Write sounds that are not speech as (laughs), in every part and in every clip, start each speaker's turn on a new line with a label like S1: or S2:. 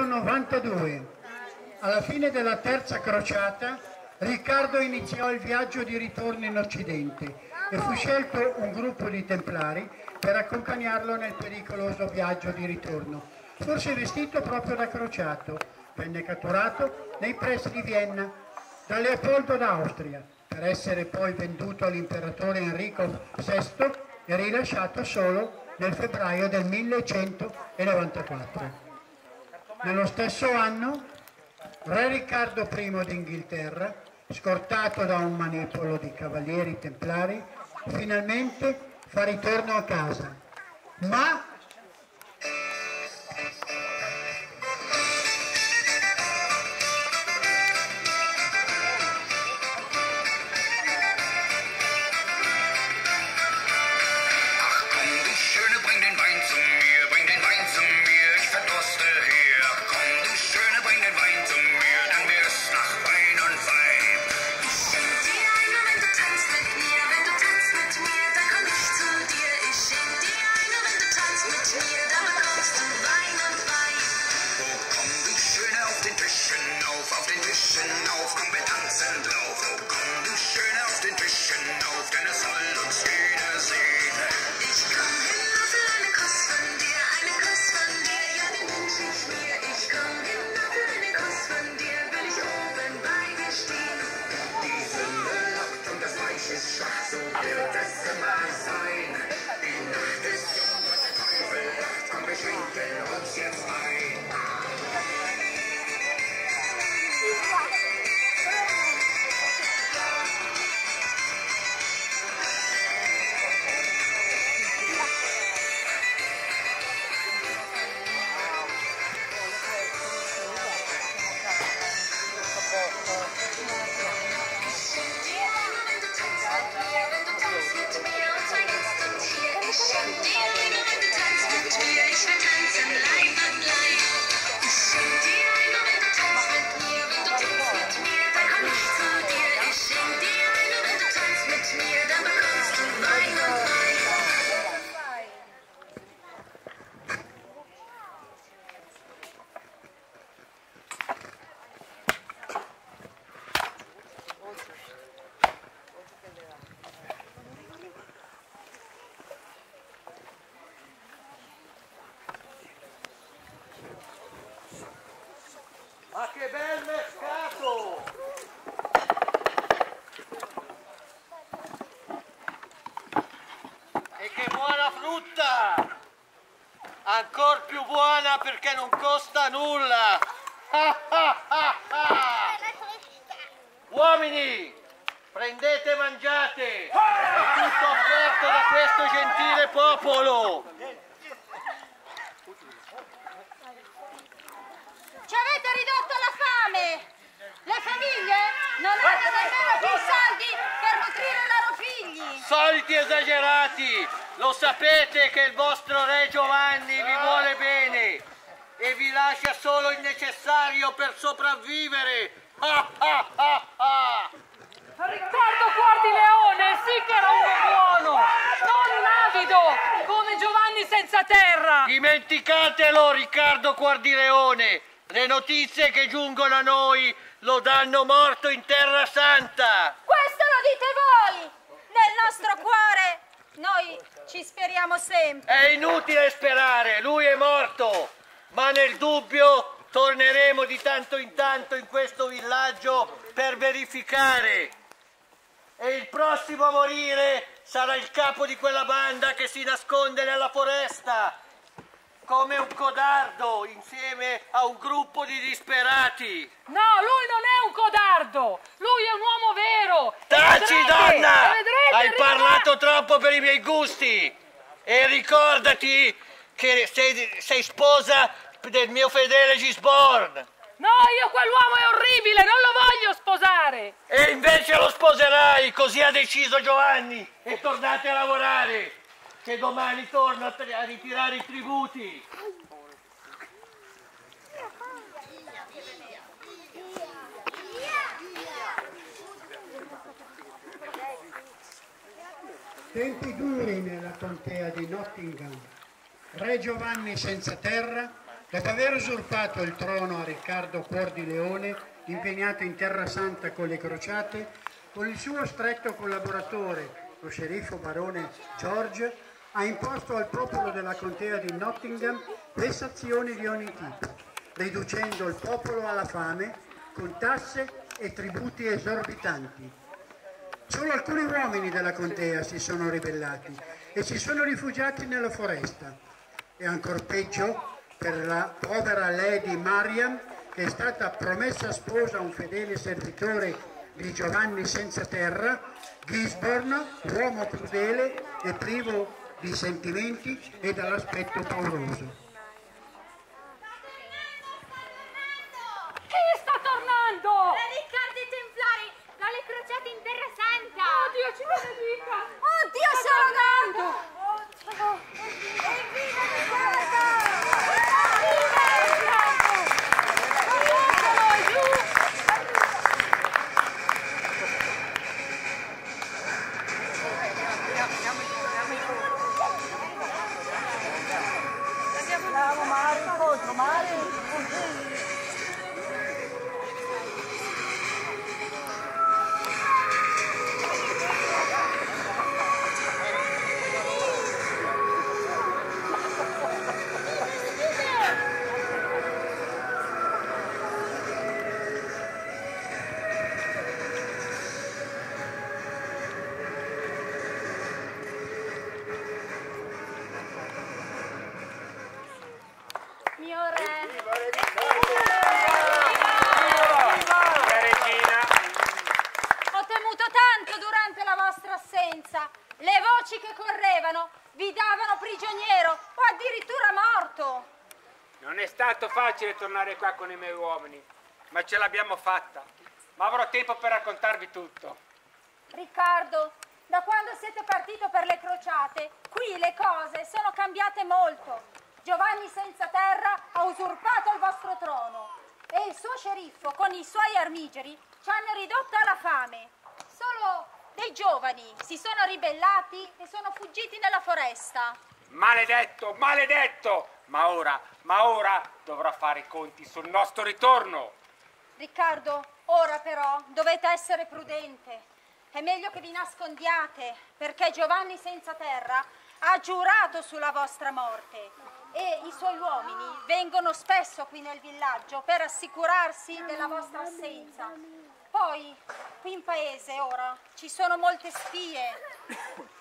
S1: 92. Alla fine della terza crociata, Riccardo iniziò il viaggio di ritorno in Occidente e fu scelto un gruppo di templari per accompagnarlo nel pericoloso viaggio di ritorno. Forse vestito proprio da crociato, venne catturato nei pressi di Vienna da Leopoldo d'Austria per essere poi venduto all'imperatore Enrico VI e rilasciato solo nel febbraio del 1194. Nello stesso anno, Re Riccardo I d'Inghilterra, scortato da un manipolo di cavalieri templari, finalmente fa ritorno a casa, ma
S2: che bel mercato! E che buona frutta! Ancor più buona perché non costa nulla! Uomini, prendete e mangiate! È tutto offerto da questo gentile popolo!
S3: Ci avete ridotto fame! Le famiglie non hanno nemmeno più soldi per nutrire i loro figli!
S2: Soliti esagerati! Lo sapete che il vostro re Giovanni vi vuole bene e vi lascia solo il necessario per sopravvivere! Ah, ah, ah, ah.
S4: Riccardo Cuor di Leone, sì che era uno buono, non avido come Giovanni senza terra.
S2: Dimenticatelo Riccardo Guardileone! Le notizie che giungono a noi lo danno morto in terra santa!
S3: Questo lo dite voi! Nel nostro cuore noi ci speriamo sempre!
S2: È inutile sperare, lui è morto, ma nel dubbio torneremo di tanto in tanto in questo villaggio per verificare. E il prossimo a morire sarà il capo di quella banda che si nasconde nella foresta, come un codardo insieme a un gruppo di disperati.
S4: No, lui non è un codardo, lui è un uomo vero.
S2: Taci,
S4: vedrete,
S2: donna! Hai
S4: arriverà-
S2: parlato troppo per i miei gusti! E ricordati che sei, sei sposa del mio fedele Gisborne!
S4: No, io quell'uomo è orribile, non lo voglio sposare.
S2: E invece lo sposerai, così ha deciso Giovanni! E tornate a lavorare! Che domani torno a, ritirare i tributi!
S1: Tempi duri nella contea di Nottingham. Re Giovanni senza terra Dopo aver usurpato il trono a Riccardo Cuor di Leone, impegnato in Terra Santa con le crociate, con il suo stretto collaboratore, lo sceriffo barone George, ha imposto al popolo della contea di Nottingham vessazioni di ogni tipo, riducendo il popolo alla fame con tasse e tributi esorbitanti. Solo alcuni uomini della contea si sono ribellati e si sono rifugiati nella foresta. E ancor peggio per la povera Lady Mariam che è stata promessa sposa a un fedele servitore di Giovanni senza terra, Gisborne, uomo crudele e privo di sentimenti e dall'aspetto pauroso.
S4: Chi sta tornando?
S3: La Riccardo i Templari dalle crociate in Terra Santa!
S4: Dio ci benedica!
S3: Oddio, sono nato! Prigioniero o addirittura morto.
S5: Non è stato facile tornare qua con i miei uomini, ma ce l'abbiamo fatta. Ma avrò tempo per raccontarvi tutto.
S3: Riccardo, da quando siete partito per le crociate, qui le cose sono cambiate molto. Giovanni senza terra ha usurpato il vostro trono e il suo sceriffo con i suoi armigeri ci hanno ridotto alla fame. Solo dei giovani si sono ribellati e sono fuggiti nella foresta.
S5: Maledetto, maledetto! Ma ora, ma ora dovrò fare i conti sul nostro ritorno.
S3: Riccardo, ora però dovete essere prudente. È meglio che vi nascondiate, perché Giovanni senza terra ha giurato sulla vostra morte e i suoi uomini vengono spesso qui nel villaggio per assicurarsi della vostra assenza. Poi, qui in paese ora ci sono molte spie.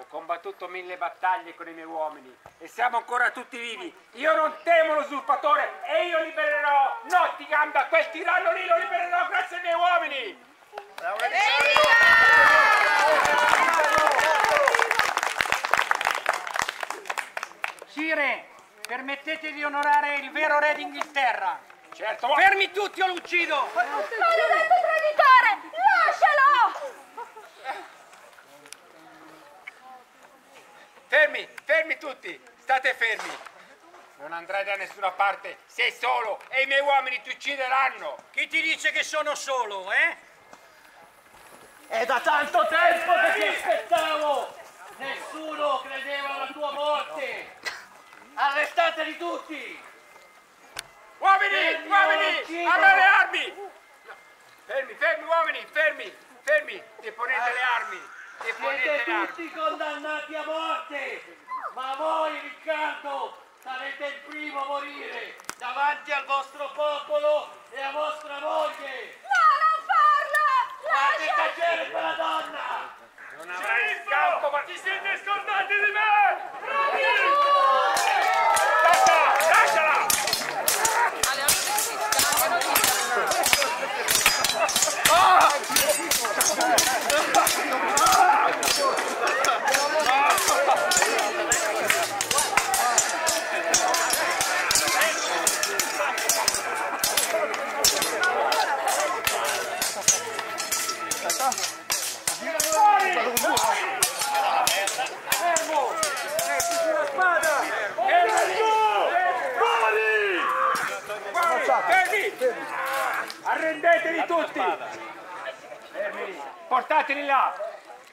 S5: Ho combattuto mille battaglie con i miei uomini e siamo ancora tutti vivi. Io non temo l'usurpatore e io libererò Nottingham da quel tiranno lì, lo libererò grazie ai miei uomini.
S6: Sire, permettete di onorare il vero re d'Inghilterra.
S5: Certo, ma-
S6: Fermi tutti o lo uccido!
S3: Maledetto traditore! Lascialo!
S5: Fermi, fermi tutti, state fermi. Non andrai da nessuna parte, sei solo e i miei uomini ti uccideranno.
S6: Chi ti dice che sono solo, eh?
S2: È da tanto tempo che ti aspettavo! Nessuno credeva alla tua morte! Arrestateli tutti!
S5: Uomini,
S2: Fermi,
S5: uomini, a le armi! Fermi, fermi uomini, fermi, fermi, deponete le armi, deponete
S2: Siete tutti condannati a morte! Ma voi, Riccardo, sarete il primo a morire davanti al vostro popolo e a vostra moglie!
S3: No, non farlo!
S2: Fate tacere quella donna!
S5: Non avrai scampo, ma ti siete scordati di me! Lasciala! Fermi!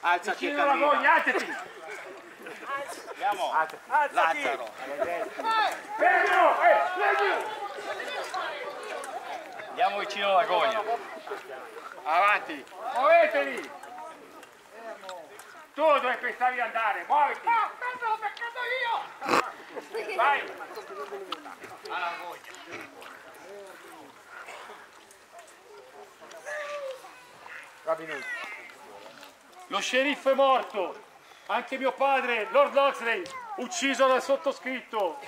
S5: Là! Vicino alla moglie, alzati! Andiamo. Alzati.
S2: Lazzaro.
S5: Fermo! Eh!
S7: Andiamo vicino alla gogna.
S5: Avanti. Muovetevi. Tu dove pensavi di andare? Muoviti. No, stavo peccando io. Vai. Robin Hood.
S8: Lo sceriffo è morto, anche mio padre, Lord Loxley, ucciso dal sottoscritto.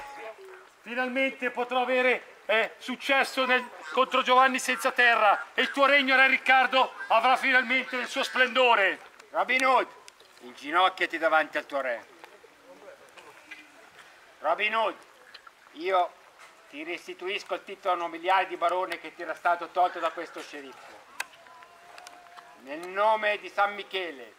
S8: Finalmente potrò avere eh, successo nel- contro Giovanni senza terra e il tuo regno, Re Riccardo, avrà finalmente il suo splendore.
S5: Robin Hood, inginocchiati davanti al tuo re. Robin Hood, io ti restituisco il titolo nobiliare di barone che ti era stato tolto da questo sceriffo. Nel nome di San Michele,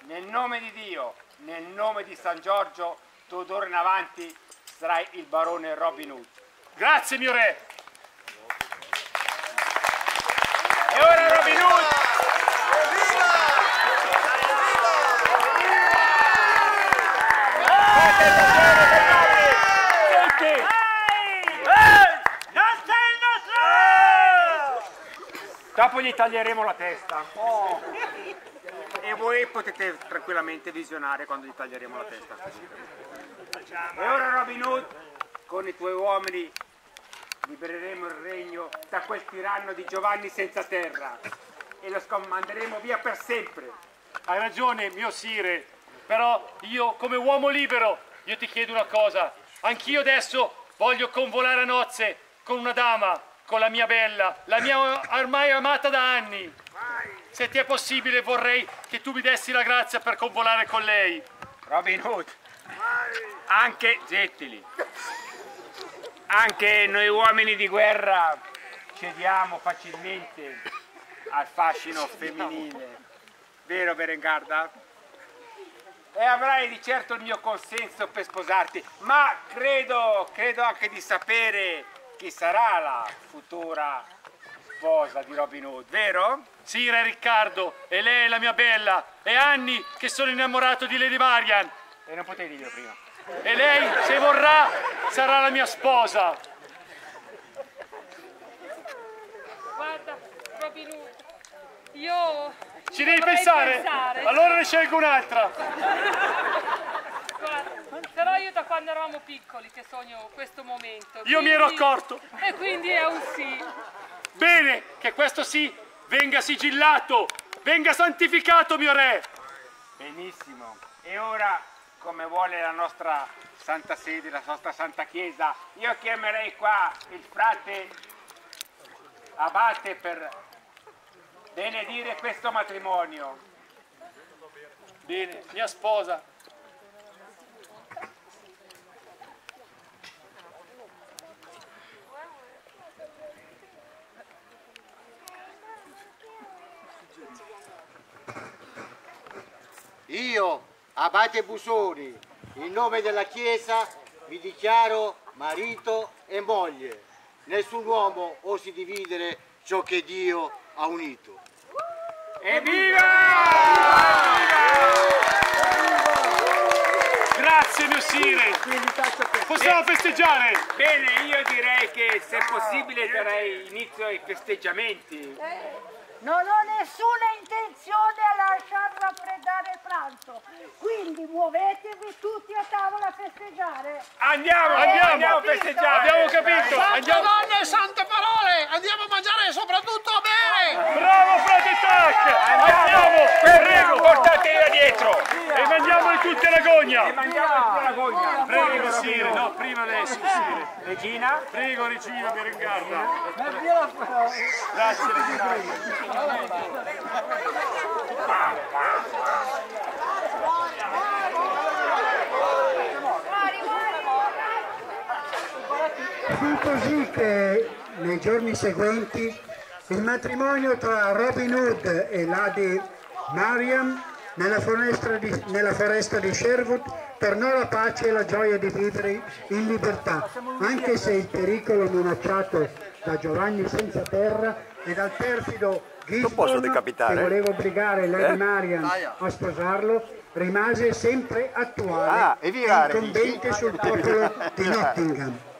S5: nel nome di Dio, nel nome di San Giorgio, tu d'ora in avanti sarai il barone Robin Hood.
S8: Grazie mio re.
S5: Dopo gli taglieremo la testa. E voi potete tranquillamente visionare quando gli taglieremo la testa. E ora Robin Hood, con i tuoi uomini, libereremo il regno da quel tiranno di Giovanni senza terra e lo scomanderemo via per sempre.
S8: Hai ragione, mio sire, però io come uomo libero, io ti chiedo una cosa. Anch'io adesso voglio convolare a nozze con una dama, con la mia bella, la mia ormai amata da anni. Se ti è possibile vorrei che tu mi dessi la grazia per convolare con lei.
S5: Robin Hood, anche gettili. Anche noi uomini di guerra cediamo facilmente al fascino femminile. Vero Berengarda? E avrai di certo il mio consenso per sposarti, ma credo, credo anche di sapere chi sarà la futura sposa di Robin Hood, vero?
S8: Sì, Re Riccardo, e lei è la mia bella, è anni che sono innamorato di Lady Marian.
S5: E non potevi dirlo prima.
S8: E lei, se vorrà, sarà la mia sposa.
S4: Guarda, Robin Hood, io...
S8: Ci devi pensare?
S4: pensare.
S8: Allora ne scelgo un'altra.
S4: Però io da quando eravamo piccoli che sogno questo momento.
S8: Io mi ero
S4: quindi-
S8: accorto.
S4: E quindi è un sì.
S8: Bene, che questo sì venga sigillato, venga santificato, mio re.
S5: Benissimo. E ora, come vuole la nostra Santa Sede, la nostra Santa Chiesa, io chiamerei qua il frate Abate per benedire questo matrimonio.
S8: Bene, mia sposa.
S9: Io, Abate Busoni, in nome della Chiesa, vi dichiaro marito e moglie. Nessun uomo osi dividere ciò che Dio ha unito.
S5: Evviva!
S8: Grazie, mio sire. Possiamo festeggiare.
S5: Bene, io direi che se è possibile darei inizio ai festeggiamenti.
S10: Non ho nessuna intenzione a lasciar raffreddare il pranzo, quindi muovetevi tutti a tavola a festeggiare.
S5: Andiamo,
S8: Andiamo.
S5: andiamo a festeggiare.
S8: Abbiamo capito. Andiamo.
S6: e sante parole! Andiamo a mangiare e soprattutto a bere!
S8: Bravo, frate Tac. Andiamo.
S5: Prego,
S8: Prego.
S5: portate da dietro.
S8: E mandiamoli tutti alla gogna.
S5: E mangiamo la gogna.
S8: Prego, sire. No, prima lei, sire.
S5: Regina?
S8: Prego, regina Berengarda. Grazie, regina.
S1: Fu così che nei giorni seguenti il matrimonio tra Robin Hood e Lady Mariam nella foresta di, nella foresta di Sherwood tornò la pace e la gioia di vivere in libertà, anche se il pericolo minacciato da Giovanni senza terra e dal perfido Gisborne, che voleva obbligare Lady
S7: Eh?
S1: Marian a sposarlo, rimase sempre attuale
S7: Ah, e
S1: e incombente sul popolo di (laughs) Nottingham.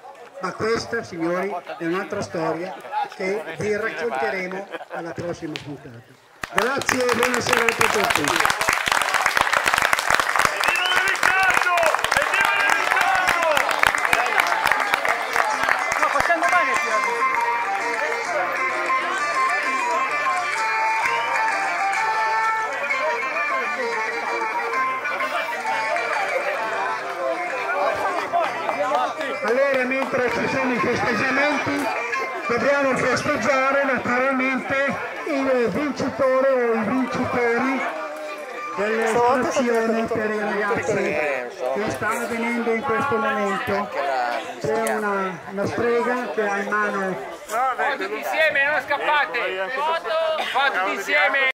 S1: Ma questa, signori, è un'altra storia che vi racconteremo alla prossima puntata. Grazie e buona serata a tutti. Allora, mentre ci sono i festeggiamenti, dobbiamo festeggiare naturalmente il vincitore o i vincitori dell'estrazione per i ragazzi che sta avvenendo in questo momento. C'è una, una strega che ha in mano
S5: Foto tutti insieme, non scappate! Foto! Insieme!